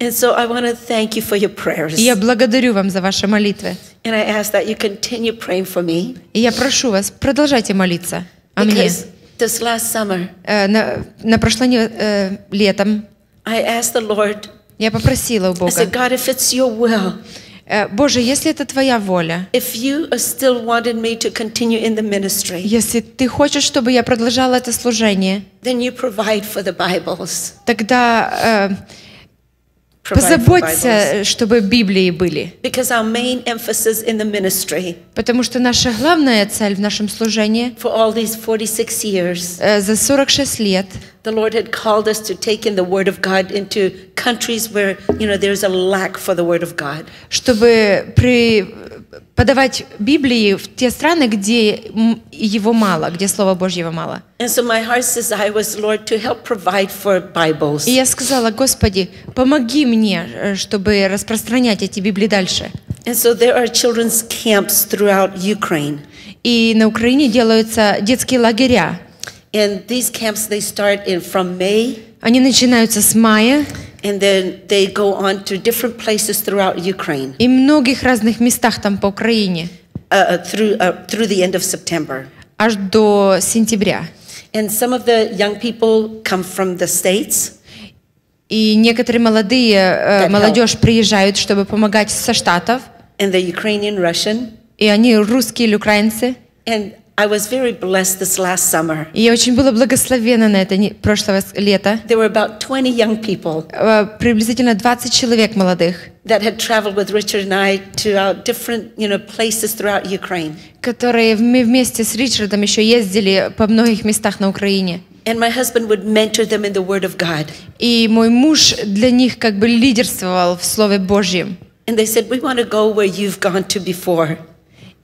And so I want to thank you for your prayers. И я благодарю вам за ваши молитвы. And I ask that you continue praying for me. И я прошу вас, продолжайте молиться о мне. Because this last summer, Э, На, на прошлом э, летом I asked the Lord, я попросила у I Бога, said, God, if it's your will, э, Боже, если это Твоя воля, if you are still wanted me to continue in the ministry, если Ты хочешь, чтобы я продолжала это служение, then you provide for the Bibles. тогда э. позаботься, чтобы Библии были. Because our main emphasis in the ministry Потому что наша главная цель в нашем служении for all these 46 years, э, за 46 лет the Lord had called us to take in the Word of God into countries where, you know, there's a lack for the Word of God. чтобы при, подавать Библии в те страны, где его мало, где Слова Божьего мало. И я сказала, Господи, помоги мне, э, чтобы распространять эти Библии дальше. И на Украине делаются детские лагеря. Они начинаются с мая and then they go on to different places throughout Ukraine и в многих разных местах там по Украине, uh, uh, through, uh, through the end of September. аж до сентября. And some of the young people come from the States, И некоторые молодые, э, That молодежь приезжают, чтобы помогать со Штатов, and the Ukrainian Russian. и они русские или украинцы. And I was very blessed this last summer. И я очень была благословена на это не- прошлого с- лета. There were about 20 young people Э, Приблизительно 20 человек молодых, that had traveled with Richard and I to uh, different, you know, places throughout Ukraine. которые мы вместе с Ричардом еще ездили по многих местах на Украине. And my husband would mentor them in the Word of God. И мой муж для них как бы лидерствовал в Слове Божьем. And they said, We want to go where you've gone to before.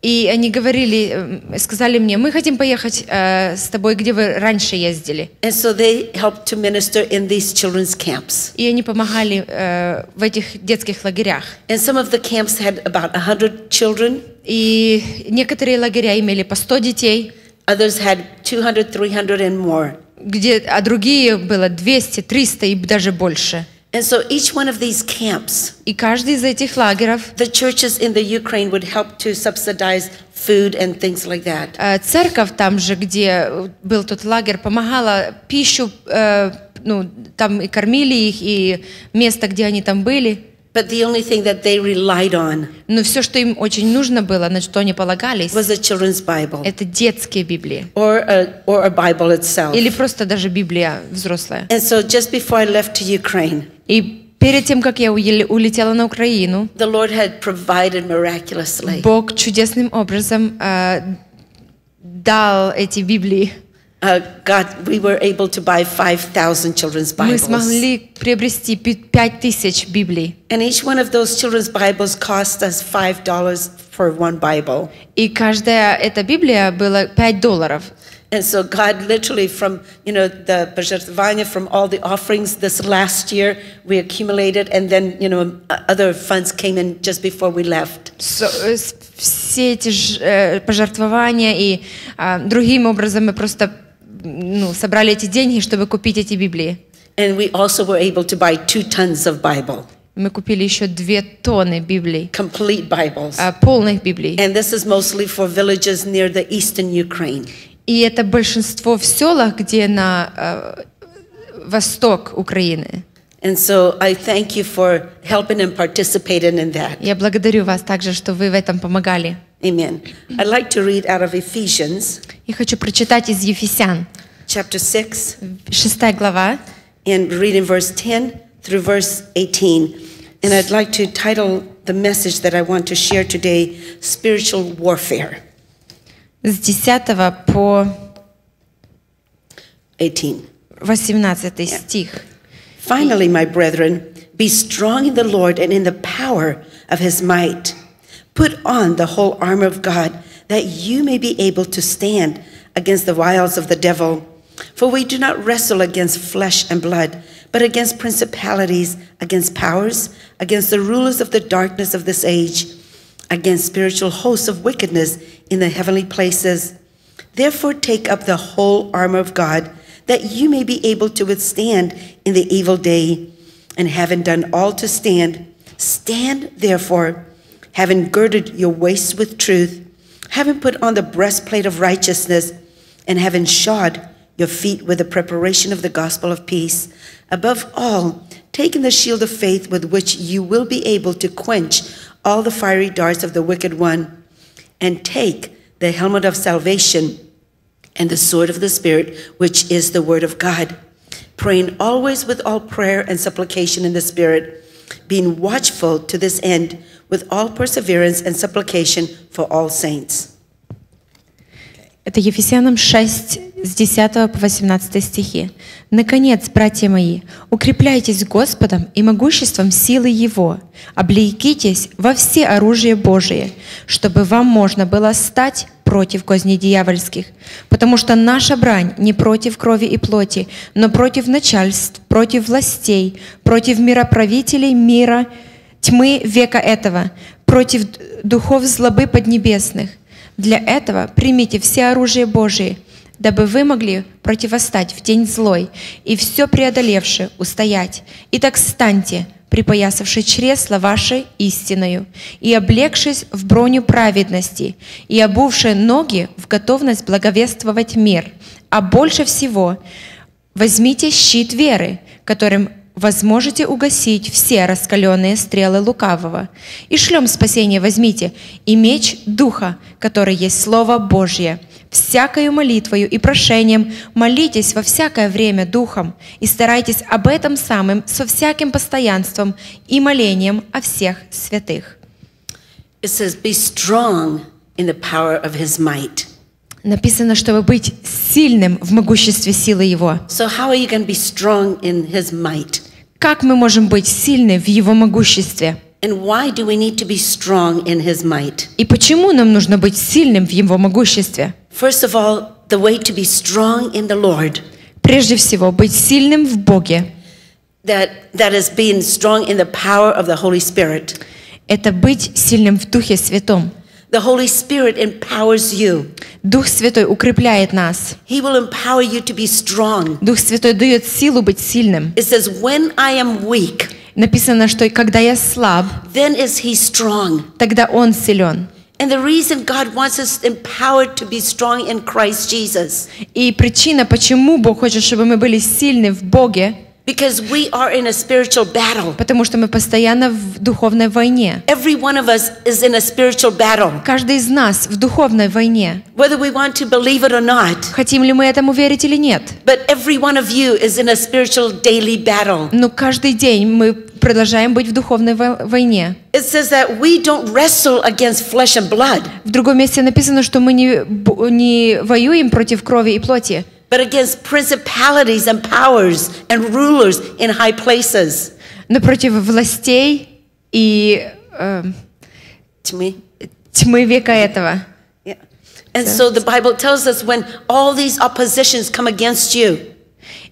И они говорили, э, сказали мне, мы хотим поехать э, с тобой, где вы раньше ездили. And so they helped to minister in these children's camps. И они помогали э, в этих детских лагерях. And some of the camps had about 100 children, И некоторые лагеря имели по 100 детей, others had 200, 300, and more. где, а другие было 200, 300 и даже больше. And so each one of these camps, И каждый из этих лагеров the churches in the Ukraine would help to subsidize food and things like that. Э, Церковь там же, где был тот лагерь, помогала пищу, э, ну, там и кормили их, и место, где они там были. But the only thing that they relied on Но все, что им очень нужно было, на что они полагались, was a children's Bible это детские Библии. or a, or a Bible itself. Или просто даже Библия взрослая. And so just before I left to Ukraine, И перед тем, как я улетела на Украину, the Lord had provided miraculously. Бог чудесным образом э, дал эти Библии. Uh, God, we were able to buy 5,000 children's Мы Bibles. смогли приобрести пи- пять тысяч Библий. And each one of those children's Bibles cost us $5 for one Bible. И каждая эта Библия была 5 долларов. And so God literally from, you know, the пожертвования, from all the offerings this last year, we accumulated and then, you know, other funds came in just before we left. Со- э, с- все эти ж- э, пожертвования и а, другим образом мы просто ну, собрали эти деньги, чтобы купить эти Библии. And we also were able to buy two tons of Bible, Мы купили еще две тонны Библий, complete Bibles. а, полных Библий. And this is mostly for villages near the eastern Ukraine. И это большинство в селах, где на э, восток Украины. And so I thank you for helping and participating in that. Я благодарю вас также, что вы в этом помогали. Amen. I'd like to read out of Ephesians Я хочу прочитать из Ефесян, chapter 6 6 глава, and read in verse 10 through verse 18. And I'd like to title the message that I want to share today Spiritual Warfare. с 10 по 18. 18 стих. Finally, my brethren, be strong in the Lord and in the power of his might. Put on the whole armor of God, that you may be able to stand against the wiles of the devil. For we do not wrestle against flesh and blood, but against principalities, against powers, against the rulers of the darkness of this age, against spiritual hosts of wickedness in the heavenly places. Therefore, take up the whole armor of God, that you may be able to withstand in the evil day. and having done all to stand, stand therefore, having girded your waist with truth, having put on the breastplate of righteousness, and having shod your feet with the preparation of the gospel of peace. Above all, taking the shield of faith with which you will be able to quench all the fiery darts of the wicked one, and take the helmet of salvation and the sword of the Spirit, which is the word of God, praying always with all prayer and supplication in the Spirit, being watchful to this end with all perseverance and supplication for all saints. Это Ефесянам 6, с 10 по 18 стихи. «Наконец, братья мои, укрепляйтесь Господом и могуществом силы Его, облекитесь во все оружие Божие, чтобы вам можно было стать против козней дьявольских, потому что наша брань не против крови и плоти, но против начальств, против властей, против мироправителей мира, тьмы века этого, против духов злобы поднебесных. Для этого примите все оружие Божие, дабы вы могли противостать в день злой и все преодолевши устоять. Итак, станьте, припоясавши чресла вашей истиною, и облегшись в броню праведности, и обувши ноги в готовность благовествовать мир. А больше всего возьмите щит веры, которым возможете угасить все раскаленные стрелы лукавого. И шлем спасения возьмите, и меч Духа, который есть Слово Божье. Всякою молитвою и прошением молитесь во всякое время Духом и старайтесь об этом самым со всяким постоянством и молением о всех святых. It says, Be strong in the power of his might. Написано, чтобы быть сильным в могуществе силы Его. So, how are you going to be strong in his might? Как мы можем быть сильны в Его могуществе? And why do we need to be strong in his might? И почему нам нужно быть сильным в Его могуществе? First of all, the way to be strong in the Lord, Прежде всего, быть сильным в Боге that, that is being strong in the power of the Holy Spirit. – это быть сильным в Духе Святом. The Holy Spirit empowers you. Дух Святой укрепляет нас. He will empower you to be strong. Дух Святой дает силу быть сильным. It says, When I am weak, Написано, что когда я слаб, then is he strong. тогда Он силен. And the reason God wants us empowered to be strong in Christ Jesus, И причина, почему Бог хочет, чтобы мы были сильны в Боге, Because we are in a spiritual battle. потому что мы постоянно в духовной войне. Every one of us is in a spiritual battle, Каждый из нас в духовной войне. whether we want to believe it or not. Хотим ли мы этому верить или нет? But every one of you is in a spiritual daily battle. Но каждый день мы продолжаем быть в духовной во- войне. It says that we don't wrestle against flesh and blood, В другом месте написано, что мы не, не воюем против крови и плоти, but against principalities and powers and rulers in high places. но против властей и э, To me. тьмы века этого. Yeah. And so the Bible tells us when all these oppositions come against you,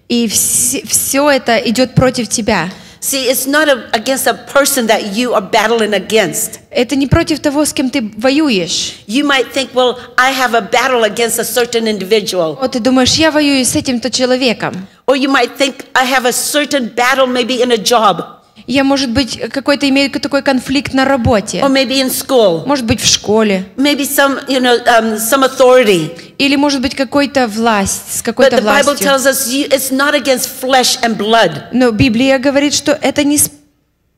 И все это идет против тебя. see, it's not a, against a person that you are battling against. Это не против того, с кем ты воюешь. You might think, well, I have a battle against a certain individual. Вот ты думаешь, я воюю с этим-то человеком. Or you might think, I have a certain battle maybe in a job, Я, может быть, какой-то имею такой конфликт на работе. or maybe in school, Может быть, в школе. maybe some, you know, um, some authority. Или, может быть, какой-то власть, с But какой-то the Bible властью. tells us you, it's not against flesh and blood, Но Библия говорит, что это не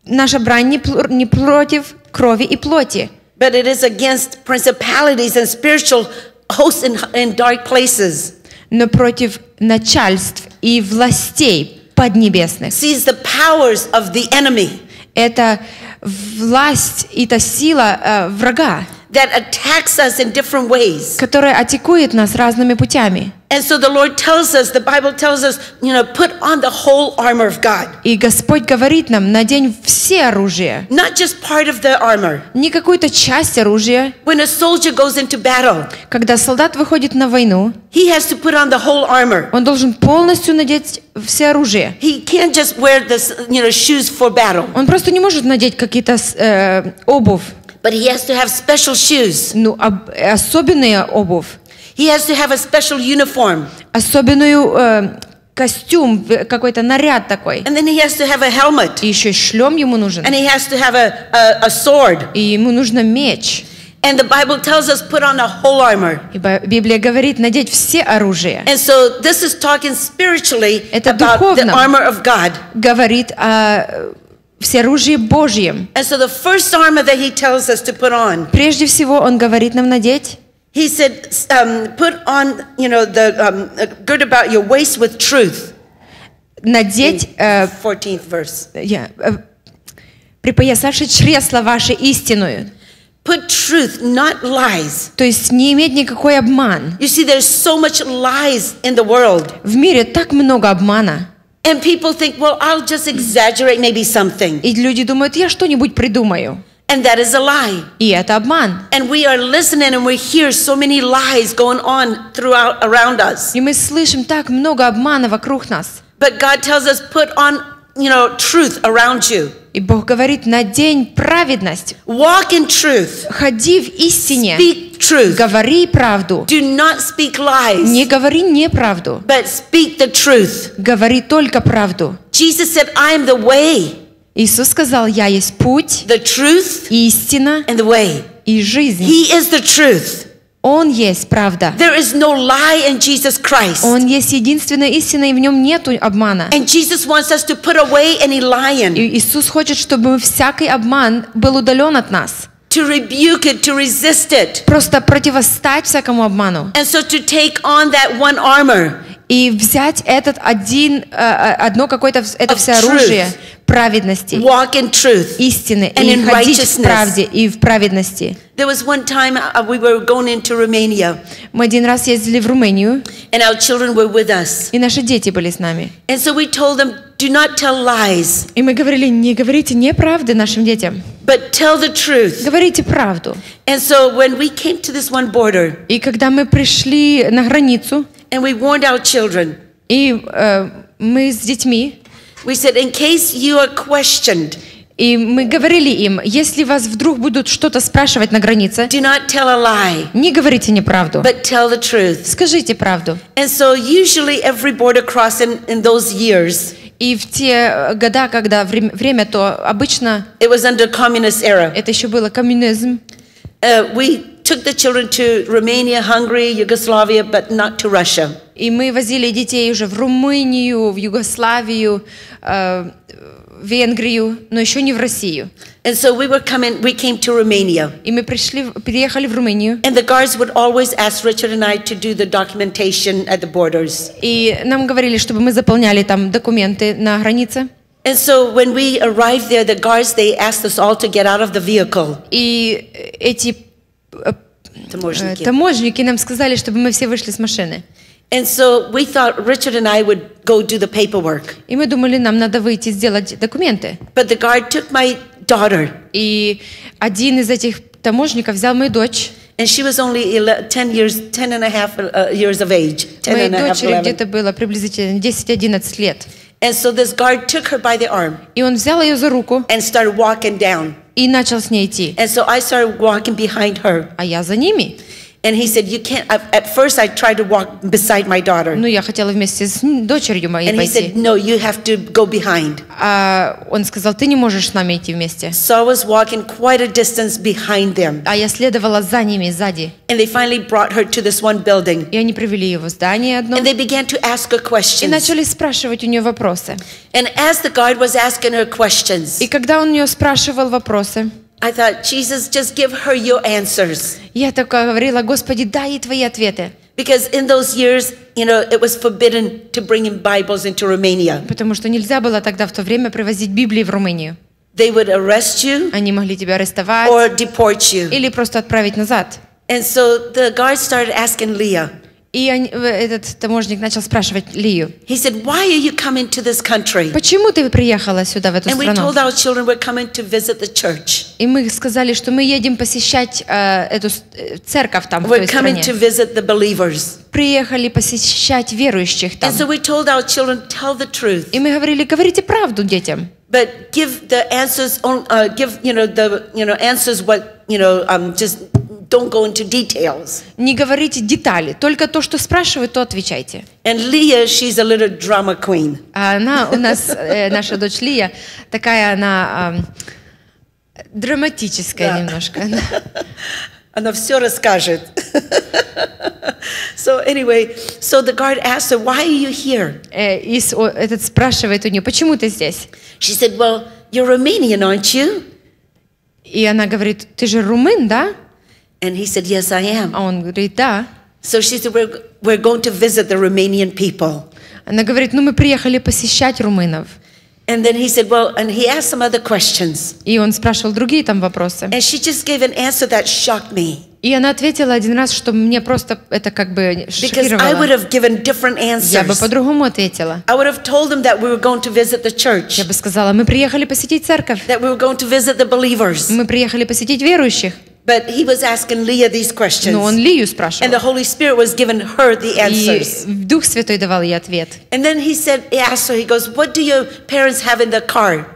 наша брань не, не против крови и плоти, but it is against principalities and spiritual hosts in, in dark places. но против начальств и властей поднебесных. Sees the powers of the enemy Это власть и та сила э, врага, that attacks us in different ways. которая атакует нас разными путями. And so the Lord tells us, the Bible tells us, you know, put on the whole armor of God. И Господь говорит нам, надень все оружие, Not just part of the armor. не какую-то часть оружия. When a soldier goes into battle, Когда солдат выходит на войну, he has to put on the whole armor. он должен полностью надеть все оружие. He can't just wear this, you know, shoes for battle, Он просто не может надеть какие-то э, обувь, but he has to have special shoes. ну, об- особенные обувь, He has to have a special uniform. особенную э, костюм, в- какой-то наряд такой. And then he has to have a helmet. И еще и шлем ему нужен. And he has to have a, a, a sword. И ему нужно меч. And the Bible tells us put on a whole armor. И Ба- Библия говорит надеть все оружие. And so this is talking spiritually Это about the духовно. armor of God. Говорит о э, всеоружии Божьем. And so the first armor that he tells us to put on, Прежде всего, он говорит нам надеть he said, um, put on, you know, the um, uh, gird about your waist with truth. надеть, э, 14th verse. э, припоясавши чресла ваши истинную. Put truth, not lies. То есть не иметь никакой обман. You see, there's so much lies in the world. В мире так много обмана. And people think, well, I'll just exaggerate maybe something. И люди думают, я что-нибудь придумаю. And that is a lie. И это обман. And we are listening and we hear so many lies going on throughout around us. И мы слышим так много обмана вокруг нас. But God tells us, put on, you know, truth around you. И Бог говорит, надень праведность, Walk in truth. ходи в истине, Speak truth. говори правду. Do not speak Не lies, говори неправду, but speak the truth. говори только правду. Jesus said, I am the way, Иисус сказал, я есть путь, the truth, истина and the way. и жизнь. He is the truth. Он есть правда. There is no lie in Jesus Christ. Он есть единственная истина, и в нем нету обмана. And Jesus wants us to put away any lying, И Иисус хочет, чтобы всякий обман был удален от нас. to rebuke it, to resist it. Просто противостать всякому обману. And so to take on that one armor И взять этот один, э, э, одно какое-то, это все оружие праведности, walk in truth. истины, And и ходить в правде и в праведности. There was one time uh, we were going into Romania, Мы один раз ездили в Румынию, and our children were with us. и наши дети были с нами. And so we told them, do not tell lies, И мы говорили, не говорите неправды нашим детям, but tell the truth. говорите правду. And so when we came to this one border, И когда мы пришли на границу, and we warned our children, и э, мы с детьми, we said, in case you are questioned, и мы говорили им, если вас вдруг будут что-то спрашивать на границе, do not tell a lie, не говорите неправду, but tell the truth. скажите правду. And so usually every border crossing in those years, И в те э, года, когда время, время, то обычно it was under communist era. это еще было коммунизм, Uh, we took the children to Romania, Hungary, Yugoslavia, but not to Russia. и мы возили детей уже в Румынию, в Югославию, э, в Венгрию, но еще не в Россию. And so we were coming, we came to Romania. И мы пришли, в- переехали в Румынию, And the guards would always ask Richard and I to do the documentation at the borders. и нам говорили, чтобы мы заполняли там документы на границе. And so when we arrived there, the guards, they asked us all to get out of the vehicle. И эти э, э, таможенники нам сказали, чтобы мы все вышли с машины. And so we thought Richard and I would go do the paperwork. И мы думали, нам надо выйти сделать документы. But the guard took my daughter, И один из этих таможенников взял мою дочь. and she was only ele- 10 years, 10 and a half uh, years of age. 10 Моей дочери 11. где-то было приблизительно 10-11 лет. And so this guard took her by the arm И он взял ее за руку and started walking down. и начал с ней идти. And so I started walking behind her. А я за ними. And he said, You can't. At at first, I tried to walk beside my daughter. Ну, я хотела вместе с н- дочерью моей And he пойти. said, No, you have to go behind. А он сказал, ты не можешь с нами идти вместе. So I was walking quite a distance behind them. А я следовала за ними, сзади. And they finally brought her to this one building. И они привели ее в здание одно. And they began to ask her И questions. начали спрашивать у нее вопросы. And as the guard was asking her questions, И когда он у нее спрашивал вопросы, I thought, Jesus, just give her your answers. я такая говорила, Господи, дай ей твои ответы. Because in those years, you know, it was forbidden to bring in Bibles into Romania. Потому что нельзя было тогда в то время привозить Библии в Румынию. They would arrest you Они могли тебя арестовать or deport you. или просто отправить назад. And so the guard started asking Leah, И они- э, этот таможник начал спрашивать Лию, he said, Why are you coming to this country? почему ты приехала сюда, в эту And we страну? told our children we're coming to visit the church. И мы сказали, что мы едем посещать э, эту с- э, церковь там, в We're той coming стране. to visit the believers. Приехали посещать верующих там. And so we told our children, tell the truth, И мы говорили, говорите правду детям. but give the answers on, uh, give you know the you know answers what you know um, just don't go into details. Не говорите детали, только то, что спрашивают, то отвечайте. And Leah, she's a little drama queen. А она у нас, э, наша дочь Лия, такая она ам, драматическая немножко. Она все расскажет. so anyway, so the guard asked her, "Why are you here?" Э, И этот спрашивает у нее, почему ты здесь? She said, "Well, you're Romanian, aren't you?" И она говорит, ты же румын, да? And he said, "Yes, I am." А он говорит, да. So she said, "We're we're going to visit the Romanian people." Она говорит, ну мы приехали посещать румынов. And then he said, "Well," and he asked some other questions. И он спрашивал другие там вопросы. And she just gave an answer that shocked me И она ответила один раз, что мне просто это как бы because I would шокировало. have given different Я бы answers. по-другому ответила. I would have told him that we were going to visit the church, Я бы сказала, мы приехали посетить церковь. that we were going to visit the believers. Мы приехали посетить верующих. But he was asking Leah these questions. Но он Лию And the спрашивал. Holy Spirit was giving her the И answers. Дух Святой давал ей ответ. And then he said, he asked her, he goes, What do your parents have in the car?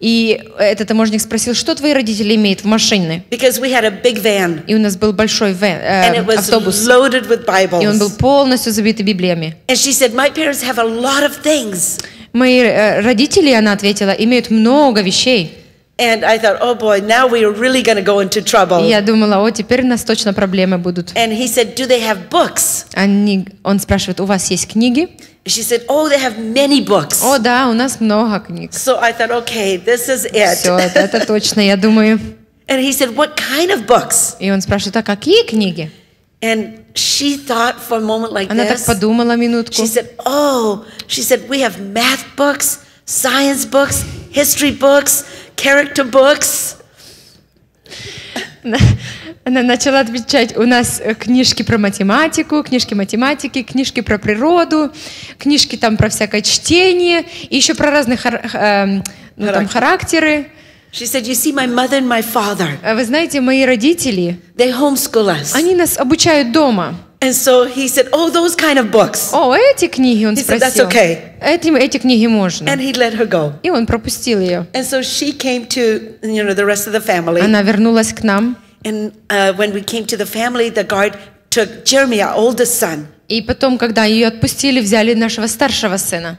И этот таможник спросил, что твои родители имеют в машине? Because we had a big van И у нас был большой вэн, э, and it was автобус. loaded with И он был Bibles. полностью забит Библиями. And she said, My parents have a lot of things. Мои э, родители, она ответила, имеют много вещей. And I thought, Oh boy, now we are really going to go into И trouble. я думала, о, теперь у нас точно проблемы будут. And he said, Do they have books? Они, он спрашивает, у вас есть книги? She said, Oh, they have many books. О, да, у нас много книг. So I thought, Okay, this is it. Все, это, это точно, я думаю. And he said, What kind of books? И он спрашивает, а какие книги? And she thought for a moment like Она так this. подумала минутку. She said, Oh, she said, we have math books, science books, history books, Character books. Она начала отвечать, у нас э, книжки про математику, книжки математики, книжки про природу, книжки там про всякое чтение, и еще про разные хар- эм, ну, там, характеры. She said, You see, my mother and my father, А Вы знаете, мои родители, they homeschool us. они нас обучают дома. And so he said, Oh, those kind of books. О, эти книги, он He said, спросил. "That's okay." Эти, эти книги можно. And he let her go. И он пропустил ее. And so she came to, you know, the rest of the family. Она вернулась к нам. And uh, when we came to the family, the guard took Jeremy, our oldest son, И потом, когда ее отпустили, взяли нашего старшего сына.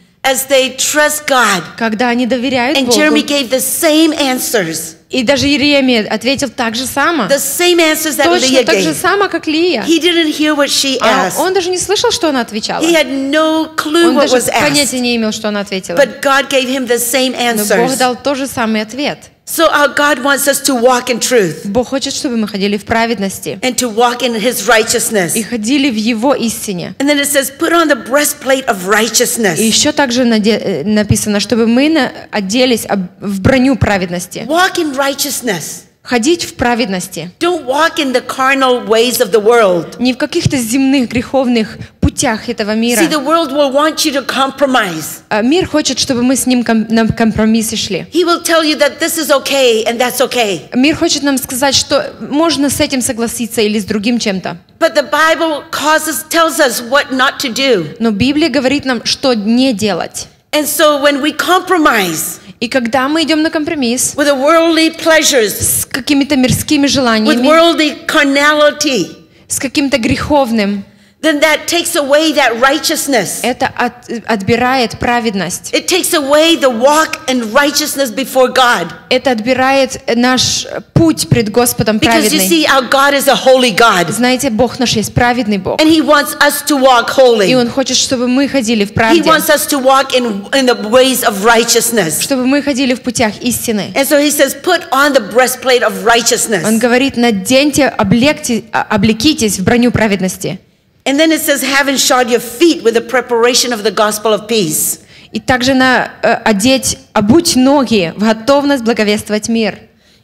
as they trust God. когда они доверяют And Богу. Jeremy gave the same answers, И даже Еремия ответил так же само, the same answers that точно Leah так же само, как Лия. He didn't hear what she А asked. он даже не слышал, что она отвечала. He had no clue Он what даже was asked. понятия не имел, что она ответила. But God gave him the same Но Бог answers. дал тот же самый ответ. So our God wants us to walk in truth Бог хочет, чтобы мы ходили в праведности and to walk in his righteousness. и ходили в Его истине. And then it says, put on the breastplate of righteousness. И еще также э, написано, чтобы мы оделись в броню праведности. Walk in righteousness. Ходить в праведности. Don't walk in the carnal ways of the world. Не в каких-то земных греховных путях этого мира. See, the world will want you to compromise. А Мир хочет, чтобы мы с ним на компромиссы шли. He will tell you that this is okay and that's okay. Мир хочет нам сказать, что можно с этим согласиться или с другим чем-то. But the Bible causes, tells us what not to do. Но Библия говорит нам, что не делать. And so when we compromise И когда мы идем на компромисс with the worldly pleasures, с какими-то мирскими with желаниями, worldly carnality, с каким-то греховным, then that takes away that righteousness. это от- отбирает праведность. It takes away the walk in righteousness before God. Это отбирает наш путь пред Господом Because you праведный. see, our God is a holy God. Знаете, Бог наш есть праведный Бог. And He wants us to walk И holy. Он хочет, чтобы мы ходили в He правде, wants us to walk in, in the ways of righteousness. чтобы мы ходили в путях истины. And so He says, put on the breastplate of Он righteousness. говорит, наденьте, облекте, а- облекитесь в броню праведности. And then it says, having shod your feet with the preparation of the gospel of peace. И также на, э, одеть, обуть ноги в готовность благовествовать мир.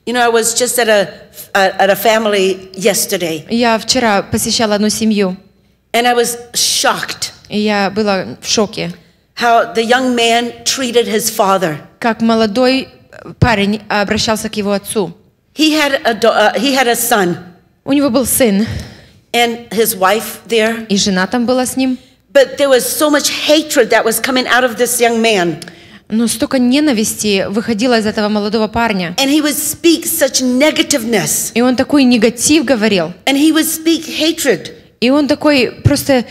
You know, I was just at a, at a family yesterday, Я вчера посещала одну семью, and I was shocked и я была в шоке, how the young man treated his father. как молодой парень обращался к его отцу. He had a, da- uh, he had a son У него был сын, And his wife there, и жена там была с ним. but there was so much hatred that was coming out of this young man. Но столько ненависти выходило из этого молодого парня. And he would speak such negativeness, И он такой негатив говорил. and he would speak hatred. И он такой просто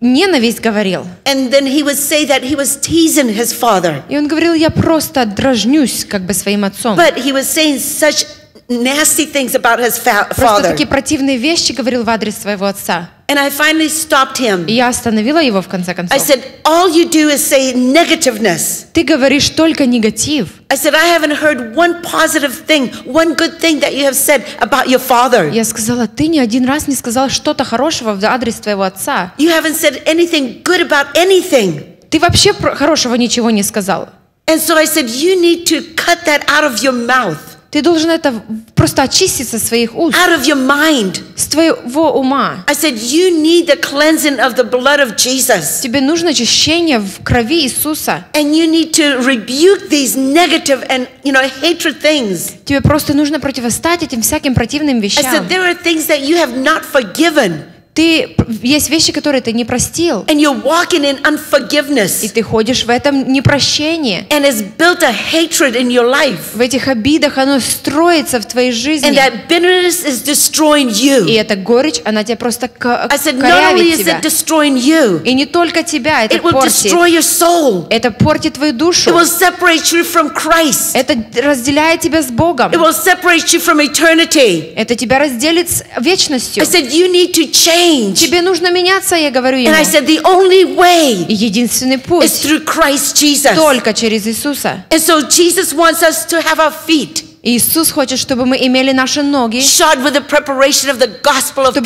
ненависть говорил. And then he would say that he was teasing his father. И он говорил, я просто дразнюсь как бы своим отцом. But he was saying such nasty things about his fa- Просто father. такие противные вещи говорил в адрес своего отца. And I finally stopped И him. я остановила его в конце I концов. said, All you do is say negativeness. Ты говоришь только негатив. I said, I haven't heard one positive thing, one good thing that you have said about your father. Я сказала, ты ни один раз не сказал что-то хорошего в адрес твоего отца. You haven't said anything good about anything. Ты вообще про- хорошего ничего не сказал. And so I said, You need to cut that out of your mouth, Ты должен это просто очистить со своих уст, out of your mind. с твоего ума. I said, You need the cleansing of the blood of Jesus. Тебе нужно очищение в крови Иисуса. And you need to rebuke these negative and, you know, hatred things. Тебе просто нужно противостать этим всяким противным I вещам. said, There are things that you have not forgiven. Ты есть вещи, которые ты не простил, And you're walking in и unforgiveness. ты ходишь в этом непрощении. And it's built a hatred in your life. В этих обидах оно строится в твоей жизни. And that bitterness is destroying И you. эта горечь, она тебя просто ка- I said, not only корявит is тебя. it destroying you, И не только тебя, это it will портит. destroy your soul. Это портит твою It душу. will separate you from Christ. Это разделяет тебя с Богом. It will separate you from eternity. Это тебя разделит с вечностью. I said, you need to change. Тебе нужно меняться, я говорю ему. And I said, the only way единственный is путь through Christ Jesus. только через Иисуса. And so Jesus wants us to have our feet Иисус хочет, чтобы мы имели наши ноги, чтобы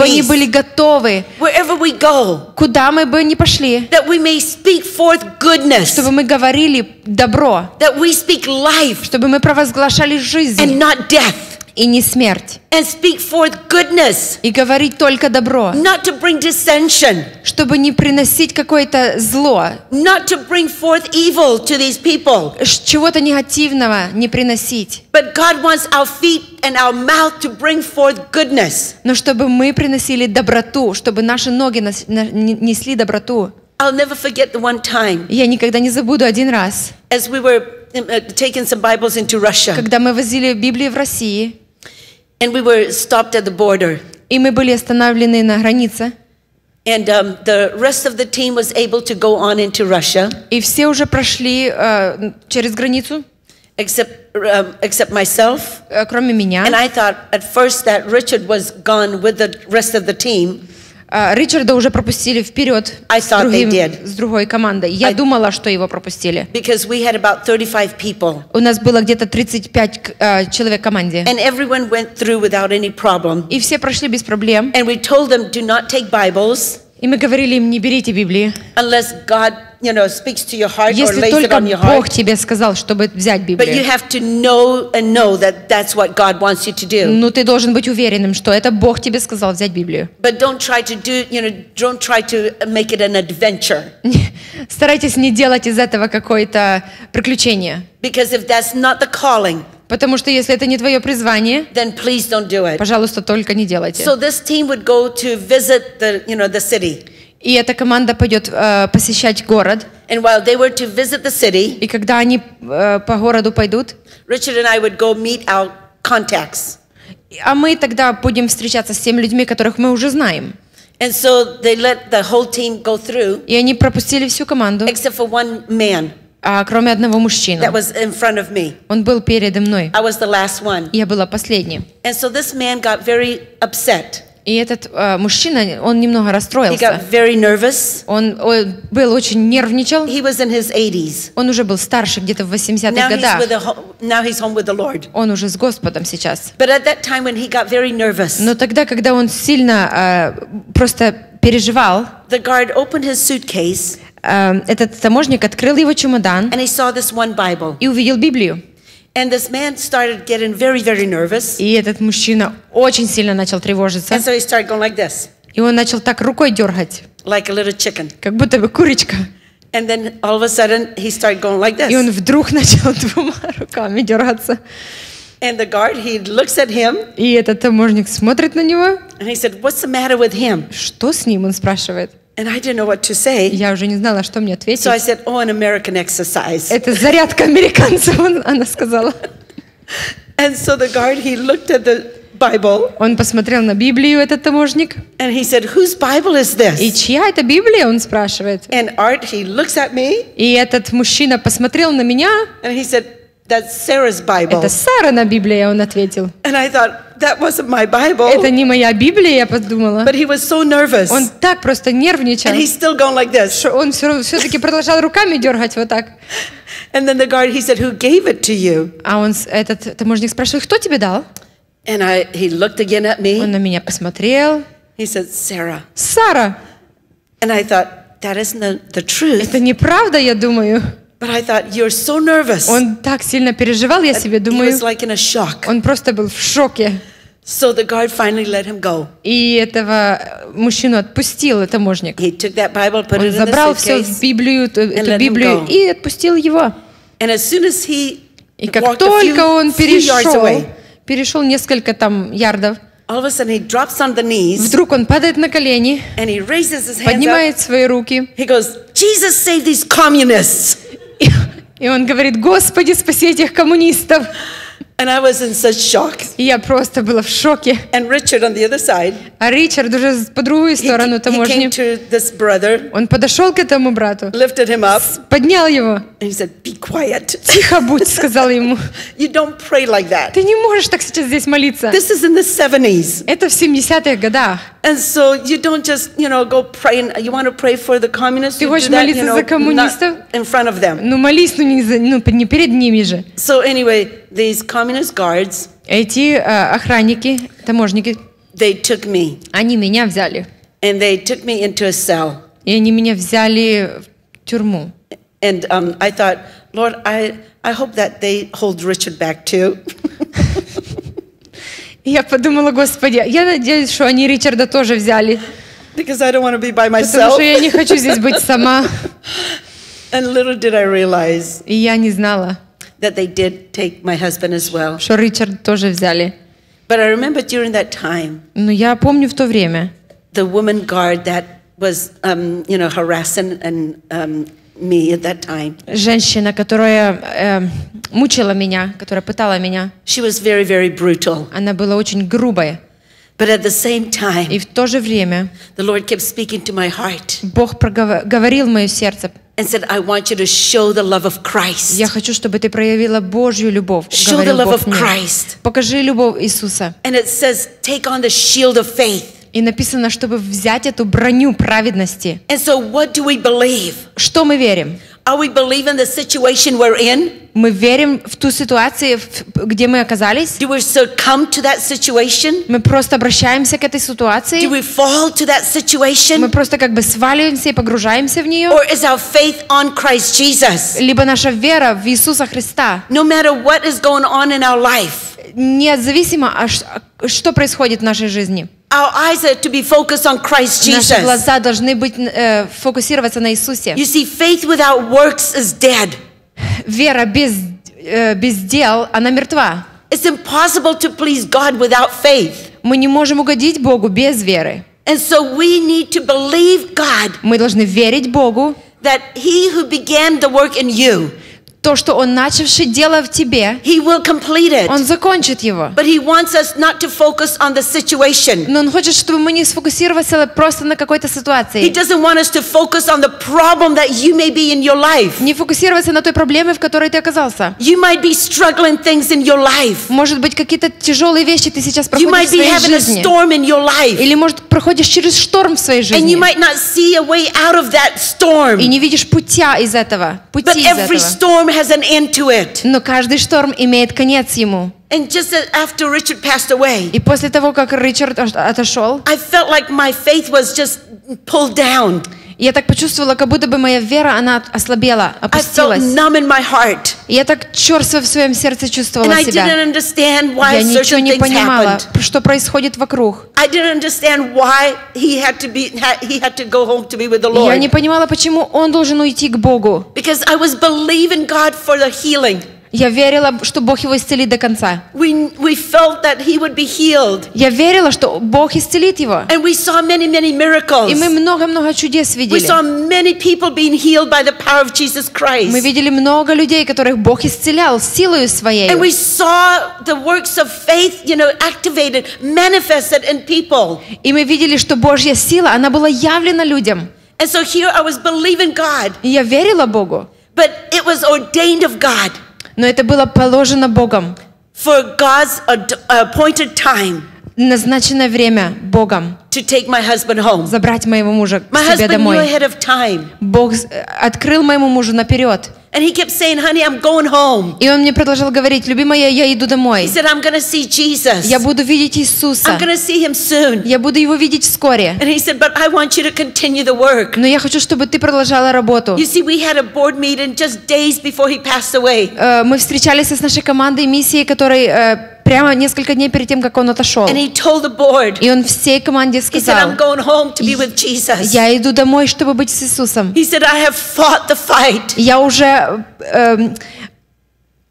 они были готовы, go, куда мы бы ни пошли, goodness, чтобы мы говорили добро, life чтобы мы провозглашали жизнь и не смерть, and speak forth goodness, и говорить только добро, not to bring dissension, чтобы не приносить какое-то зло, not to bring forth evil to these people. чего-то негативного не приносить, But God wants our feet and our mouth to bring forth goodness. но чтобы мы приносили доброту, чтобы наши ноги несли доброту. I'll never forget the one time Я никогда не забуду один раз, as we were uh, taking some Bibles into Russia когда мы возили Библии в России, and we were stopped at the border. и мы были остановлены на границе, And um, the rest of the team was able to go on into Russia, и все уже прошли э, через границу, except, um, except myself. э, кроме меня. And I thought at first that Richard was gone with the rest of the team. А, Ричарда уже пропустили вперед I с, другим- с другой командой. Я I- думала, что его пропустили. because we had about 35 people. У нас было где-то 35 к- э, человек в команде. And everyone went through without any problem. И все прошли без проблем. And we told them, do not take Bibles И мы говорили им, не берите Библии. unless God, you know, speaks to your heart or Если lays it только on your Бог heart. тебе сказал, чтобы взять But you Библию. have to know and know that that's what God wants you to do. Но ты должен быть уверенным, что это Бог тебе сказал взять Библию. But don't try to do, you know, don't try to make it an adventure. Старайтесь не делать из этого какое-то приключение. Because if that's not the calling, Потому что если это не твое призвание, then please don't do it. пожалуйста, только не делайте. So this team would go to visit the, you know, the city. И эта команда пойдет э, посещать город. And while they were to visit the city, И когда они э, по городу пойдут, Richard and I would go meet our contacts. а мы тогда будем встречаться с теми людьми, которых мы уже знаем. And so they let the whole team go through, И они пропустили всю команду, except for one man а, кроме одного мужчины. that was in front of me. Он был передо мной. I was the last one. Я была последней. And so this man got very upset. И этот э, мужчина, он немного He расстроился. got very nervous. Он, о, был очень нервничал. He was in his 80s. Он уже был старше, где-то в 80-х Now he's, годах. with a, ho- now he's home with the Lord. Он уже с Господом сейчас. But at that time when he got very nervous, Но тогда, когда он сильно э, просто переживал, the guard opened his suitcase э, этот таможник открыл его чемодан and he saw this one Bible. и увидел Библию. And this man started getting very, very nervous. И этот мужчина очень сильно начал тревожиться. And so he started going like this, И он начал так рукой дергать, like a little chicken. как будто бы курочка. And then all of a sudden he started going like И он this. вдруг начал двумя руками дергаться. And the guard, he looks at him И этот таможник смотрит на него. and he said, What's the matter with him? Что с ним, он спрашивает. And I didn't know what to say. Я уже не знала, что мне ответить. So I said, Oh, an American exercise. Это зарядка американцев, он- она сказала. And so the guard, he looked at the Bible Он посмотрел на Библию, этот таможник. and he said, Whose Bible is И this? чья это Библия, он спрашивает. And Art, he looks at me И этот мужчина посмотрел на меня. and he said, That's Sarah's Bible. Это Сара на Библии, он ответил. And I thought, That wasn't my Bible. Это не моя Библия, я подумала. But he was so nervous. Он так просто нервничал, And he's still going like this. что он все, все-таки продолжал руками дергать вот так. And then the guard, he said, Who gave it to you? А он, с- этот таможник спрашивает, кто тебе дал? And I, he looked again at Он me. на меня посмотрел. He said, Sarah. Сара, And I thought, That isn't the, the truth. это неправда, я думаю. But I thought, You're so nervous. Он так сильно переживал, я себе He думаю. was like in a shock. Он просто был в шоке. So the guard finally let him go. И этого э, мужчину отпустил таможник. He took that Bible, put Он забрал все в. Библию, let эту Библию и отпустил его. And as soon as he И как только он перешел, перешел несколько там ярдов, вдруг он падает на колени, поднимает свои руки, и он говорит, Господи, спаси этих коммунистов. And I was in such shock. И я просто была в шоке. And Richard on the other side, А Ричард уже с- по другую he, сторону he came таможни. to this brother, Он подошел к этому брату, lifted him up, поднял его. and he said, Be quiet. Тихо будь, сказал ему. You don't pray like that. Ты не можешь так сейчас здесь молиться. This is in the 70s. Это в 70-х годах. And so you don't just, you know, go pray. And you want to pray for the communists. Ты You хочешь do that, молиться you know, за коммунистов? not in front of them. Ну молись, ну не, за- ну, не перед ними же. So anyway, these communist guards, Эти э, охранники, таможники, they took me они меня взяли. and they took me into a cell. И они меня взяли в тюрьму. And um, I thought, Lord, I, I hope that they hold Richard back too. Я подумала, Господи, я надеюсь, что они Ричарда тоже взяли. because I don't want to be by Потому myself. что я не хочу здесь быть сама. And little did I realize И я не знала, that they did take my husband as well. что Ричард тоже взяли. But I remember during that time, Но я помню в то время, the woman guard that was, um, you know, harassing and um, me at that time, женщина, которая э, мучила меня, которая пытала меня, she was very, very brutal. она была очень грубая. But at the same time, И в то же время the Lord kept speaking to my heart Бог проговор- говорил в мое сердце, And said, I want you to show the love of Christ. я хочу, чтобы ты проявила Божью любовь. Show the love of. Christ. Покажи любовь Иисуса. And it says, take on the shield of faith. И написано, чтобы взять эту броню праведности. And so, what do we believe? Что мы верим? Are we believing the situation we're in? Мы верим в ту ситуацию, в- где мы оказались? Do we succumb to that situation? Мы просто обращаемся к этой Do ситуации? we fall to that Мы situation? просто как бы сваливаемся и погружаемся в нее? Or is our faith on Christ Jesus? Либо наша вера в Иисуса Христа, No matter what is going on in our life, независимо, а ш- а что происходит в нашей жизни. our eyes are to be focused on Christ Наши Jesus. глаза должны быть э, фокусироваться на Иисусе. You see, faith without works is dead. Вера без, э, без дел, она мертва. It's impossible to please God without faith. Мы не можем угодить Богу без веры. And so we need to believe God Мы должны верить Богу, that He who began the work in you, То, что Он начавший дело в тебе, He will complete it. Он закончит его. But He wants us not to focus on the situation. Но Он хочет, чтобы мы не сфокусировались просто на какой-то He ситуации. doesn't want us to focus on the problem that you may be in your life. Не фокусироваться на той проблеме, в которой ты оказался. You might be struggling things in your life. Может быть, какие-то тяжелые вещи ты сейчас You проходишь в might be своей having a жизни. storm in your life. Или, может, проходишь через шторм в своей And жизни. you might not see a way out of that И storm. не видишь путя из этого, But пути из every этого. storm has an end to it. Но каждый шторм имеет конец ему. And just as- after Richard passed away, И после того, как Ричард ош- отошел, I felt like my faith was just pulled down. Я так почувствовала, как будто бы моя вера, она ослабела, опустилась. я так черство в своем сердце чувствовала себя. Я ничего не понимала, что происходит вокруг. Я не понимала, почему он должен уйти к Богу. Because I was believing God for the healing. Я верила, что Бог его исцелит до конца. We we felt that he would be healed. Я верила, что Бог исцелит его. And we saw many, many miracles. И мы много-много чудес We видели. saw many people being healed by the power of Jesus Christ. Мы видели много людей, которых Бог исцелял силою своей. And we saw the works of faith, you know, activated, manifested in people. И мы видели, что Божья сила, она была явлена людям. And so here I was believing God, И я верила Богу. but it was ordained of God Но это было положено Богом. for God's appointed time Назначенное время Богом. to take my husband home. Забрать моего мужа к My себе husband knew домой. Бог э, открыл моему мужу наперед. And he kept saying, honey, I'm going home. И он мне продолжал говорить, любимая, я иду He домой. said, I'm going to see Jesus. Я буду видеть Иисуса. I'm going to see him soon. Я буду его видеть вскоре. And he said, but I want you to continue the work. Но я хочу, чтобы ты продолжала работу. You see, we had a board meeting just days before he passed away. Э, Мы встречались с нашей командой миссии, который э, прямо несколько дней перед тем, как он отошел. And he told the board, И он всей команде said, сказал, я иду домой, чтобы быть с Иисусом. He said, I have fought the fight. Я уже эм,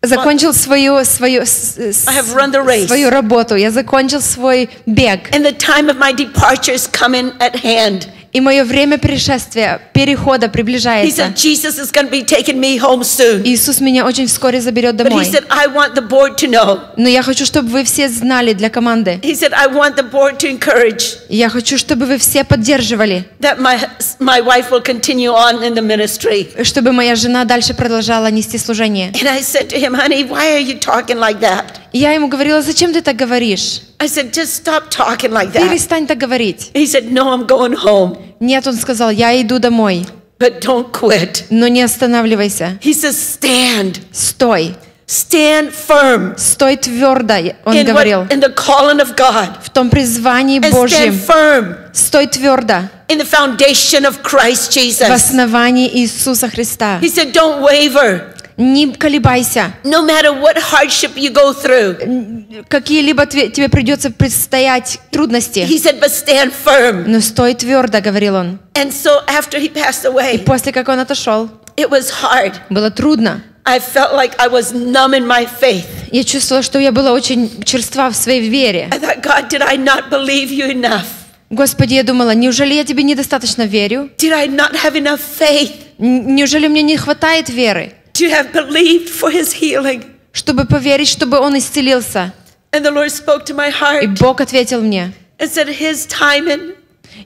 закончил свою, свою, с- с- I have run the race. свою работу, я закончил свой бег. And the time of my departure is coming at hand. И мое время пришествия, перехода He приближается. said, Jesus is going to be taking me home soon. Иисус меня очень вскоре заберет But he домой. said, I want the board to know. Но я хочу, чтобы вы все знали для команды. He said, I want the board to encourage Я хочу, чтобы вы все поддерживали, that my, my wife will continue on in the ministry. чтобы моя жена дальше продолжала нести служение. And I said to him, honey, why are you talking like that? И я ему говорила, зачем ты так говоришь? I said, just stop talking like that. Перестань так говорить. He said, no, I'm going home. Нет, он сказал, я иду домой, But don't quit. но не останавливайся. He says, stand. Стой, Stand firm стой твердо, он in, говорил, what, in the calling of God. в том призвании And stand Божьем. firm Стой твердо in the foundation of Christ в Jesus. основании Иисуса Христа. He said, don't waver. Не колебайся. No matter what hardship you go through. Какие-либо тебе придется предстоять трудности. He said, but stand firm. Но стой твердо, говорил он. And so after he passed И away, после как он отошел, it was hard. было трудно. I felt like I was numb in my faith. Я чувствовала, что я была очень черства в своей вере. I thought, God, did I not believe you enough? Господи, я думала, неужели я тебе недостаточно верю? Did I not have enough faith Неужели мне не хватает веры, to have believed for his healing? чтобы поверить, чтобы он исцелился? And the Lord spoke to my И heart Бог ответил мне, and said, His timing,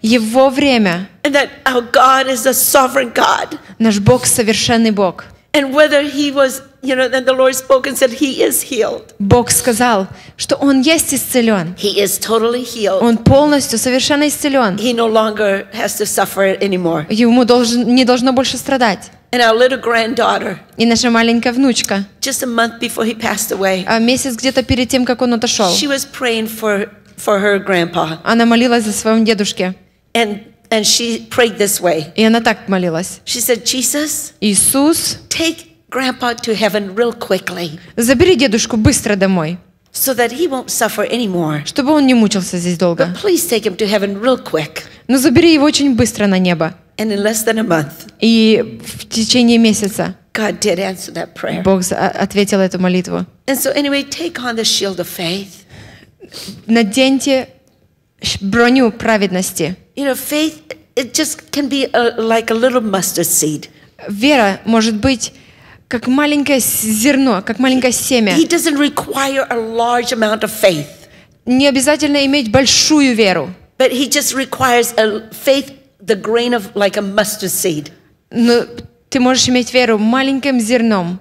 его время, and that our God is a sovereign God. наш Бог совершенный Бог. And whether he was, you know, then the Lord spoke and said, He is healed. Бог сказал, что он есть исцелен. He is totally healed. Он полностью, совершенно исцелен. He no longer has to suffer anymore. Ему должен, не должно больше страдать. And our little granddaughter, И наша маленькая внучка, just a month before he passed away, а месяц где-то перед тем, как он отошел, she was praying for, for her grandpa. она молилась за своем дедушке. And, and she prayed this way. И она так молилась. She said, Jesus, Иисус, take grandpa to heaven real quickly забери дедушку быстро домой, so that he won't suffer anymore. чтобы он не мучился здесь долго. But please take him to heaven real quick. Но забери его очень быстро на небо. And in less than a month, И в течение месяца God did answer that prayer. Бог ответил эту молитву. And so, anyway, take on the shield of faith. Наденьте броню праведности. You know, faith, it just can be a, like a little mustard seed. Вера может быть как маленькое зерно, как маленькое семя. He doesn't require a large amount of faith, Не обязательно иметь большую веру, but he just requires a faith, the grain of like a mustard seed. но ты можешь иметь веру маленьким зерном.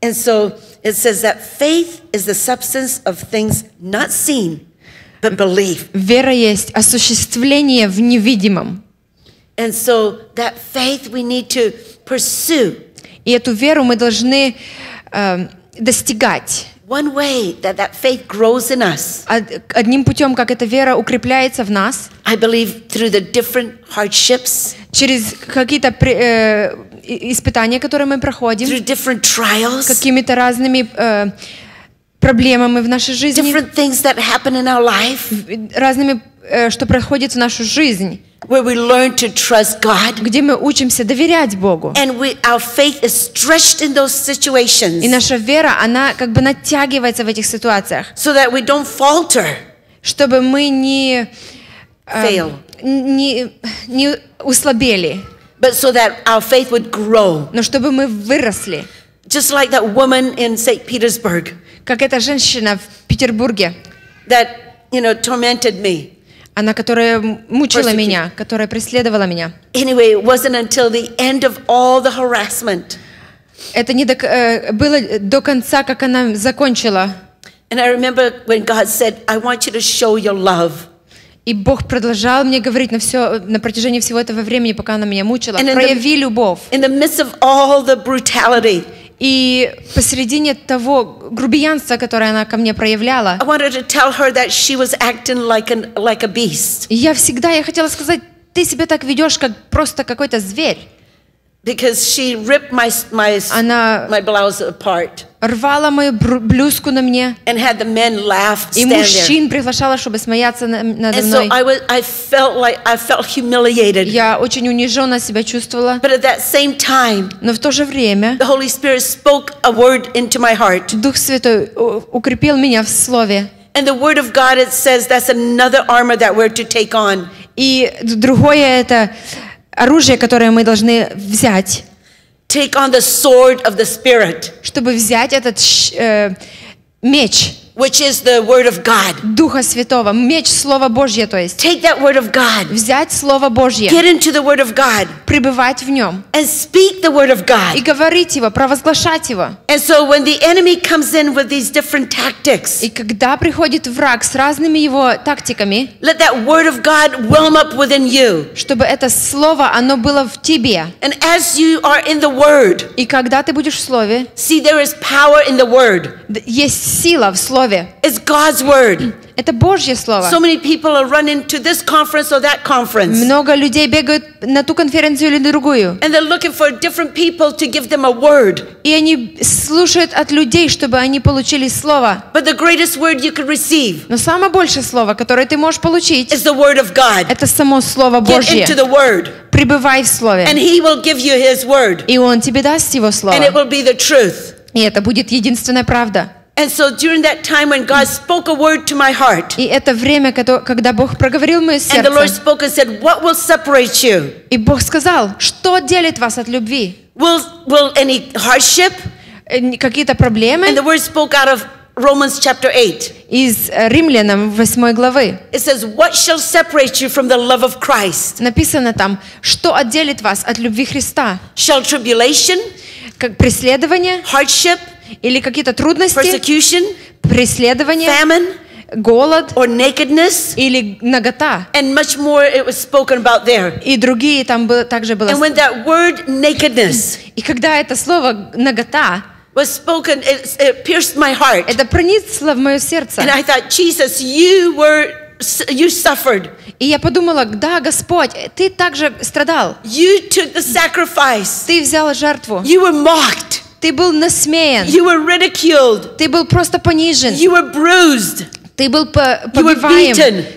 And so it says that faith is the substance of things not seen, but believed. Вера есть осуществление в невидимом. And so that faith we need to pursue. И эту веру мы должны э, достигать. One way that that faith grows in us, Од- Одним путем, как эта вера укрепляется в нас, I believe through the different hardships, через какие-то э, испытания, которые мы проходим, through different trials, какими-то разными э, проблемами в нашей жизни, different things that happen in our life, разными, э, что проходит в нашу жизнь, where we learn to trust God. где мы учимся доверять Богу. And we, our faith is stretched in those situations И наша вера, она как бы натягивается в этих ситуациях, so that we don't falter, чтобы мы не, э, fail, не, не услабели, but so that our faith would grow. но чтобы мы выросли. Just like that woman in St. Petersburg Как эта женщина в Петербурге, that, you know, tormented me. она, которая мучила меня, которая преследовала меня. Anyway, it wasn't until the end of all the harassment. Это не до, э, было до конца, как она закончила. And I remember when God said, I want you to show your love. И Бог продолжал мне говорить на, все, на протяжении всего этого времени, пока она меня мучила. Прояви любовь. In the midst of all the brutality, И посередине того грубиянства, которое она ко мне проявляла, like, an, like я всегда, я хотела сказать, ты себя так ведешь, как просто какой-то зверь. because she ripped my, my, Она my blouse apart рвала мою бру- блузку на мне, and had the men laugh, и stand there. мужчин приглашала, чтобы смеяться на- надо And so мной. I, was, I felt like I felt humiliated. Я очень униженно себя чувствовала, But at that same time, но в то же время the Holy Spirit spoke a word into my heart. Дух Святой у- укрепил меня в Слове. And the Word of God, it says that's another armor that we're to take on. И д- другое это оружие, которое мы должны взять, Take on the sword of the Spirit, чтобы взять этот э, меч which is the Word of God. Духа Святого, меч Слова Божье, то есть Take that Word of God, взять Слово Божье, get into the Word of God, пребывать в нем and speak the Word of и God. говорить его, провозглашать его. And so when the enemy comes in with these different tactics, И когда приходит враг с разными его тактиками, let that Word of God whelm up within you. чтобы это Слово, оно было в тебе. And as you are in the Word, И когда ты будешь в Слове, see, there is power in the Word. д- есть сила в Слове. It's God's Word. Это Божье Слово. So many people are running to this conference or that conference. Много людей бегают на ту конференцию или другую. And they're looking for different people to give them a word. И они слушают от людей, чтобы они получили Слово. But the greatest word you could receive Но самое большее Слово, которое ты можешь получить, is the Word of God. это само Слово Get Божье. into the Word, Пребывай в Слове. and He will give you His Word, И Он тебе даст Его and it Слово. will be the truth. И это будет единственная правда. And so during that time when God spoke a word to my heart, И это время, кото- когда Бог проговорил мое and the Lord сердце. spoke and said, What will separate you? И Бог сказал, что делит вас от любви? Will, will any hardship? Э, не- Какие-то проблемы? And the word spoke out of Romans chapter 8. Из э, Римлянам 8 главы It says, What shall separate you from the love of Christ? написано там, что отделит вас от любви Христа? Shall tribulation, Как преследование hardship, Или какие-то трудности, преследование, famine, голод or nakedness? или нагота. And much more it was spoken about there. И другие там было, также было. And when that word nakedness И когда это слово нагота, was spoken, it, it pierced my heart. это пронесло в мое сердце. And I thought, Jesus, you were, you suffered. И я подумала, да, Господь, ты также страдал. You took the sacrifice. Ты взял жертву. You were mocked. Ты был насмеян. You were ridiculed. Ты был просто понижен. You were bruised. Ты был побиваем.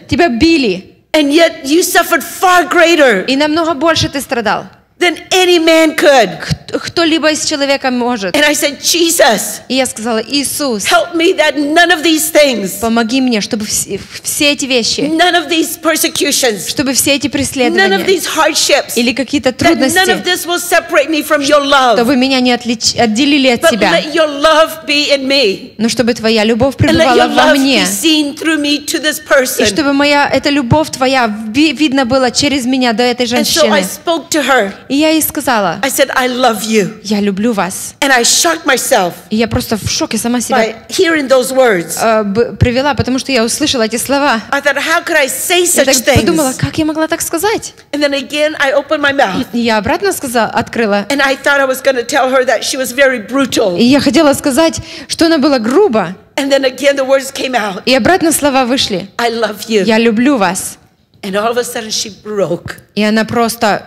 Тебя били. And yet you suffered far greater И намного больше ты страдал. Than any man could. Кто-либо из человека может. And I said, Jesus, И я сказала, Иисус, help me that none of these things, помоги мне, чтобы все, все эти вещи, none of these persecutions, чтобы все эти none of преследования these hardships, или какие-то that none of трудности, this will separate me from your love. чтобы меня не отлич- отделили от But тебя, let your love be in me. но чтобы твоя любовь пребывала во мне. И чтобы моя, эта любовь твоя ви- видно было через меня до этой And so I женщины. spoke to her. И я ей сказала, I said, I love you. Я люблю вас. And I shocked myself И я просто в шоке сама себя by hearing those words. э, б- привела, потому что я услышала эти слова. I thought, how could I say Я such так подумала, things? как я могла так сказать? And then again, I opened my mouth. И я обратно сказала, открыла. And I thought I was going to tell her that she was very brutal. И я хотела сказать, что она была грубо. And then again, the words came out И обратно слова вышли. I love you. Я люблю вас. And all of a sudden, she broke. И она просто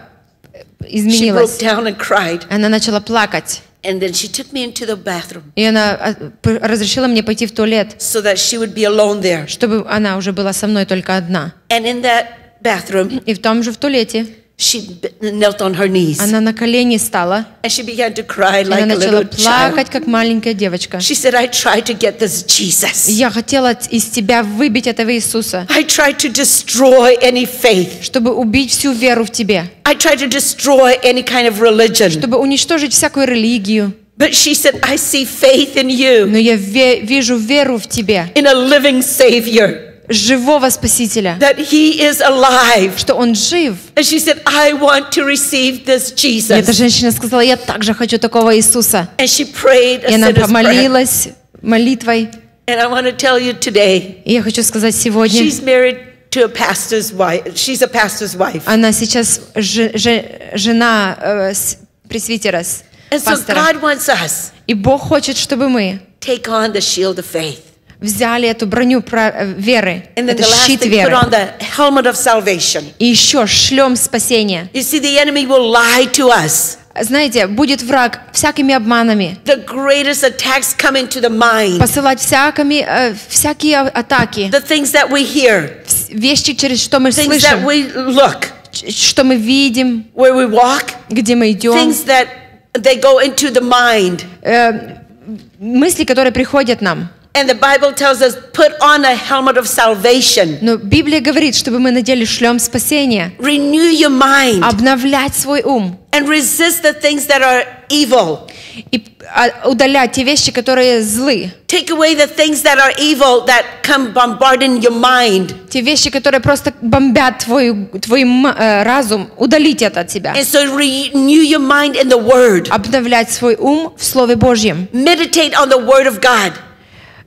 изменилась. down and cried. Она начала плакать. And then she took me into the bathroom И она а, разрешила мне пойти в туалет, so that she would be alone there. чтобы она уже была со мной только одна. And in that bathroom, И в том же в туалете she b- knelt on her knees она на колени стала. and she began to cry И like она a начала little child. плакать, как маленькая девочка. She said, I tried to get this Jesus. Я хотела из тебя выбить этого Иисуса, I tried to destroy any faith. чтобы убить всю веру в тебе, I tried to destroy any kind of religion. чтобы уничтожить всякую религию. But she said, I see faith in you, Но я ве- вижу веру в тебе, in a living Savior, Живого Спасителя, that He is alive. что Он жив. And she said, I want to receive this И эта Jesus. женщина сказала, я также хочу такого Иисуса. And she prayed a И она помолилась молитвой. And I want to tell you today, И я хочу сказать сегодня, she's married to a pastor's wife. She's a pastor's wife. она сейчас же- же- жена э, пресвитера, And so пастора. God wants us И Бог хочет, чтобы мы take on the shield of faith. Взяли эту броню э, веры, And щит веры. И еще шлем спасения. You see, the enemy will lie to us. Знаете, будет враг всякими обманами, посылать всякими, э, всякие а- атаки, вещи, через что мы слышим, что мы видим, где мы идем, э, мысли, которые приходят нам. And the Bible tells us, put on a helmet of salvation. Но Библия говорит, чтобы мы надели шлем спасения, Renew your mind обновлять свой ум and resist the things that are evil. и а, удалять те вещи, которые злы, Take away the things that are evil that come bombarding your mind. те вещи, которые просто бомбят твой, твой м- э, разум, удалить это от себя. And so renew your mind in the Word. Обновлять свой ум в Слове Божьем, Meditate on the Word of God э,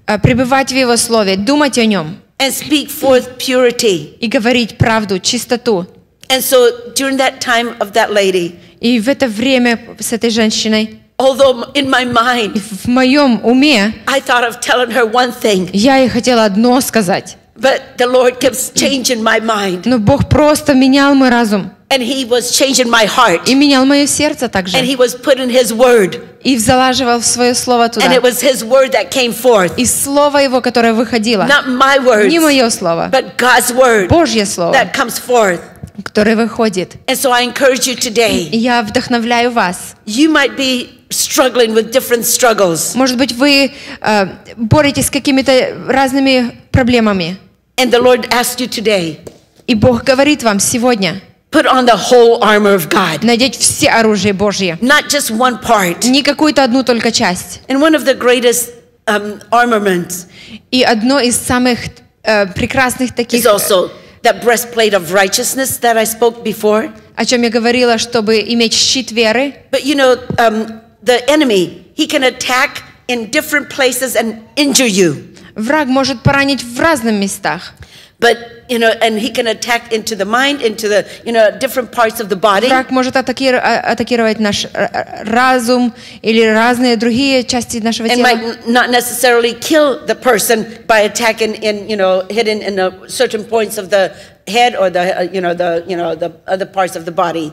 Пребывать в Его Слове, думать о Нем and speak forth purity. и говорить правду, чистоту. And so during that time of that lady, И в это время с этой женщиной, although in my mind в моем уме, I thought of telling her one thing, я ей хотела одно сказать, but the Lord kept changing my mind. но Бог просто менял мой разум And He was changing my heart. и менял мое сердце также. And He was putting His Word. И залаживал свое слово туда. And it was His Word that came forth. И слово его, которое выходило, Not my words, не мое слово, but God's Word Божье слово, that comes forth. которое выходит. And so I encourage you И today. я вдохновляю вас. You might be struggling with different struggles. Может быть, вы э, боретесь с какими-то разными проблемами. And the Lord asks you today И Бог говорит вам сегодня put on the whole armor of God, надеть все оружие Божье. not just one part. Не какую-то одну только часть. And one of the greatest um, armaments И одно из самых э, прекрасных таких, is also that breastplate of righteousness that I spoke before. о чем я говорила, чтобы иметь щит веры. But you know, um, the enemy, he can attack in different places and injure you. Враг может поранить в разных местах. But, you know, and he can attack into the mind, into the, you know, different parts of the body. Враг может атакир- а- атакировать наш э, э, разум или разные другие части нашего And тела. might n- not necessarily kill the person by attacking in, you know, hidden in a certain points of the head or the, uh, you know, the, you know, the other parts of the body.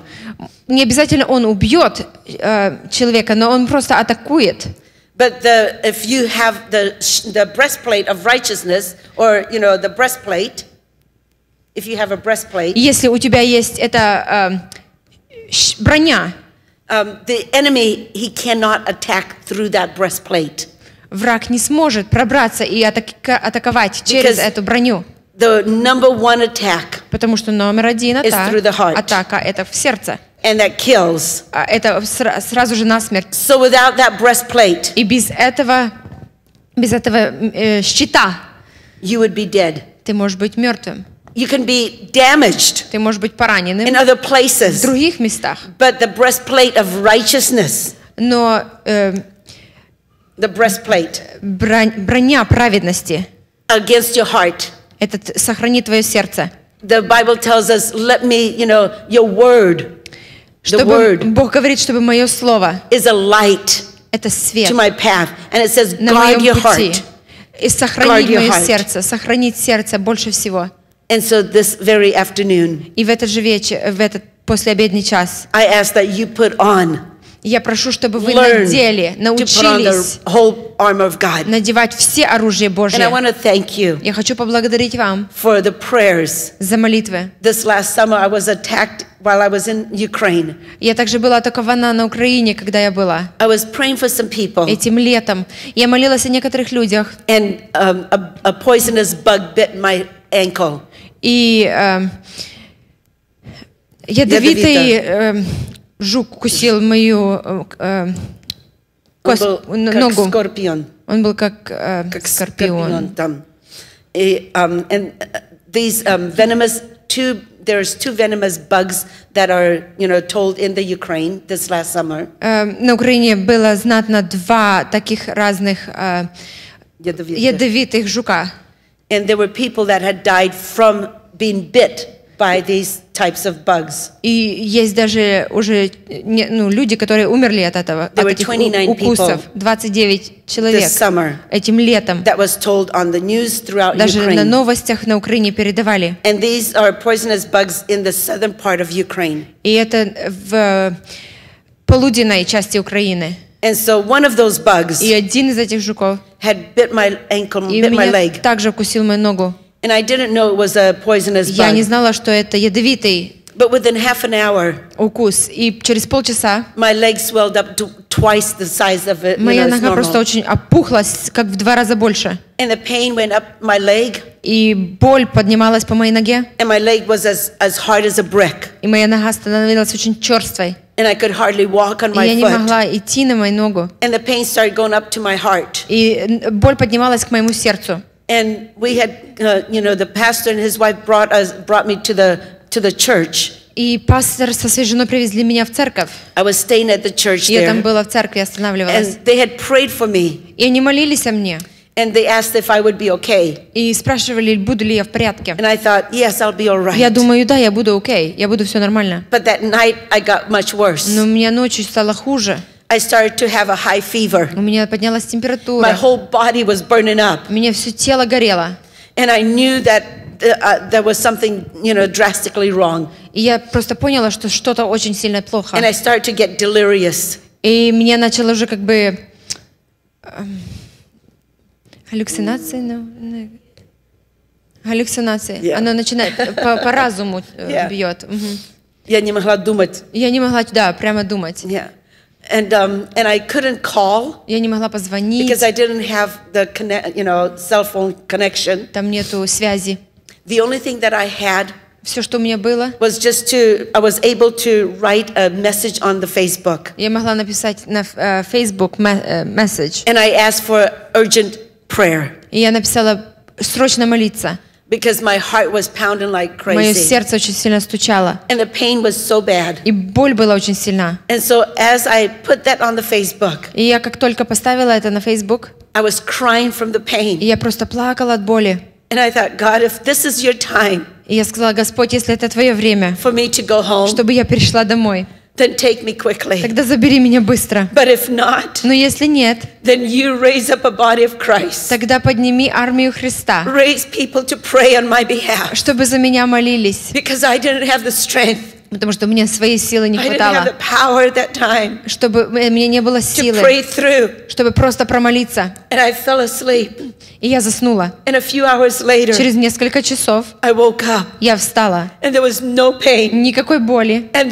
Не обязательно он убьет э, человека, но он просто атакует. But the, if you have the, sh- the breastplate of righteousness, or, you know, the breastplate, if you have a breastplate, И Если у тебя есть эта э, щ- броня, um, the enemy, he cannot attack through that breastplate. враг не сможет пробраться и атака- атаковать через Because- эту броню. The number one attack, Потому что номер один It's атак- through the heart. атака – это в сердце. and that kills. А Это сра- сразу же насмерть. So without that breastplate, И без этого, без этого э, щита you would be dead. ты можешь быть мертвым. You can be damaged Ты можешь быть пораненным in other в places. других местах. But the breastplate of righteousness, Но э, the breastplate брон- броня праведности against your heart. это т- сохранит твое сердце. The Bible tells us, let me, you know, your word, the Чтобы word Бог говорит, чтобы мое слово is a light это свет to my path. And it says, на guard моем your пути. heart. И сохранить Guard your мое heart. сердце, сохранить сердце больше всего. And so this very afternoon, И в этот же вечер, в этот послеобедний час, I ask that you put on, я прошу, чтобы вы надели, научились надевать все оружие Божье. Я хочу поблагодарить вам за молитвы. While I was in Ukraine. Я также была атакована на Украине, когда я была. I was praying for some people, Этим летом я молилась о некоторых людях, and um, a, a poisonous bug bit my ankle. и эм, ядовитый жук укусил мою э, э, Он кос- был н- как ногу. скорпион. Он был как, э, как скорпион. скорпион там. И, um, and uh, these um, venomous two there's two venomous bugs that are you know told in the Ukraine this last summer. Э, на Украине было знатно два таких разных э, Ядовитых. ядовитых жука. And there were people that had died from being bit by these types of bugs. И есть даже уже ну, люди, которые умерли от этого, There от were этих 29 у- укусов. people 29 человек summer этим летом. that was told on the news throughout Даже на Ukraine. новостях на Украине передавали. And these are poisonous bugs in the southern part of Ukraine. И это в полуденной части Украины. And so one of those bugs И один из этих жуков had bit my ankle, и bit my меня leg. также укусил мою ногу. And I didn't know it was a poisonous Я не bug. знала, что это ядовитый But within half an hour, укус. И через полчаса my leg swelled up to twice the size of it. You моя know, it's нога просто normal. очень опухлась, как в два раза больше. And the pain went up my leg, И боль поднималась по моей ноге, and my leg was as, as hard as a brick. и моя нога становилась очень черствой. And I could hardly walk on И my я не foot. могла идти на мою ногу. And the pain started going up to my heart. И н- боль поднималась к моему сердцу. And we had, uh, you know, the pastor and his wife brought us, brought me to the to the church. И пастор со своей женой привезли меня в церковь. I was staying at the church И я там there, была в церкви, останавливалась. and they had prayed for me, И они молились о мне. and they asked if I would be okay. И спрашивали, буду ли я в порядке. And I thought, yes, I'll be all Я right. думаю, да, я буду окей, я буду все нормально. But that night, I got much worse. Но у меня ночью стало хуже. I started to have a high fever. У меня поднялась My температура. whole body was burning up, У меня все тело горело. and I knew that uh, uh, there was something, you know, drastically wrong. И я просто поняла, что что-то очень сильно плохо. And I started to get delirious. И меня начало уже как бы... эм, Галлюцинации? ну, ну, Галлюцинации. Yeah. Оно начинает по, по разуму э, Yeah. бьет. Я не могла думать. Я не могла, да, прямо думать. Yeah. And um, and I couldn't call Я не могла позвонить, because I didn't have the connect, you know, cell phone connection. там нету связи. The only thing that I had Все, что у меня было, was just to I was able to write a message on the Facebook. я могла написать на э, Facebook ме- э, message. And I asked for urgent prayer И я написала срочно молиться. because my heart was pounding like Мое crazy. сердце очень сильно стучало. And the pain was so bad. И боль была очень сильна. And so as I put that on the Facebook, И я как только поставила это на Facebook, I was crying from the и pain. я просто плакала от боли. And I thought, God, if this is your time И я сказала, Господь, если это Твое время, for me to go home, чтобы я перешла домой, then take me quickly. тогда забери меня быстро. But if not, Но если нет, then you raise up a body of Christ. тогда подними армию Христа, Raise people to pray on my behalf. чтобы за меня молились. Because I didn't have the strength. Потому что меня своей силы не хватало, чтобы мне не было силы, чтобы просто промолиться. И я заснула. Через несколько часов я встала. Никакой боли. And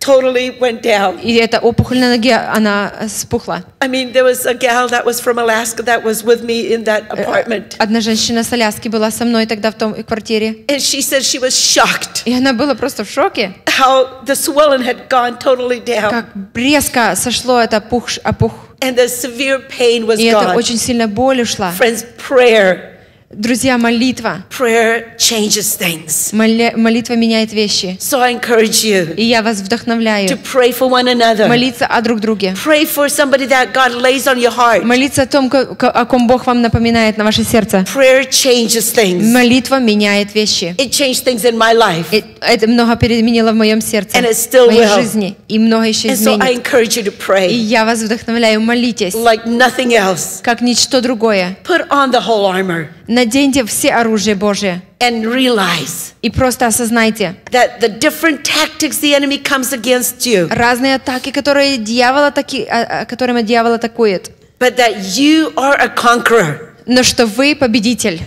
the leg, the, the Им- opal just totally went down. И эта опухоль на ноге, она спухла. I mean, there was a gal that was from Alaska that was with me in that apartment. Одна женщина с Аляски была со мной тогда в том квартире. And she said she was shocked И она была просто в шоке. how the swelling had gone totally down Как резко сошло это опух, опух. and the severe pain was И это gone. очень сильно боль ушла. Friends, prayer Друзья, молитва. Prayer changes things. Моля- молитва меняет вещи. So I encourage you И я вас to вдохновляю pray for one another. молиться о друг друге. Pray for somebody that God lays on your heart. Молиться о том, о ком Бог вам напоминает на ваше сердце. Prayer changes things. Молитва меняет вещи. It changed things in my life. И Это много переменило в моем сердце, And it still в моей will. жизни. И много еще And so I изменит. encourage you to И pray я вас вдохновляю, молитесь, like nothing else. как ничто другое. Put on the whole armor Наденьте все оружие Божие and realize и просто осознайте that the different tactics the enemy comes against you, разные атаки, которые дьявол атаки, а- а- которыми дьявол атакует, but that you are a conqueror. но что вы победитель.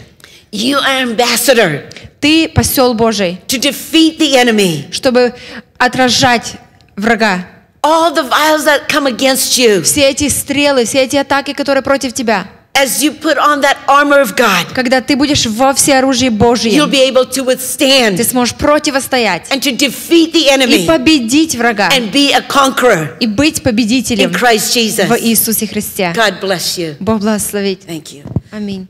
You are ambassador Ты посел Божий, to defeat the enemy. чтобы отражать врага. All the vials that come against you Все эти стрелы, все эти атаки, которые против тебя. As you put on that armor of God. Когда ты будешь во всеоружии You'll Божьем, be able to withstand ты сможешь противостоять and to defeat the и enemy победить врага, and be a conqueror и быть in победителем Christ Jesus. в Иисусе Христе. God bless you. Бог благословит. Thank you. Аминь.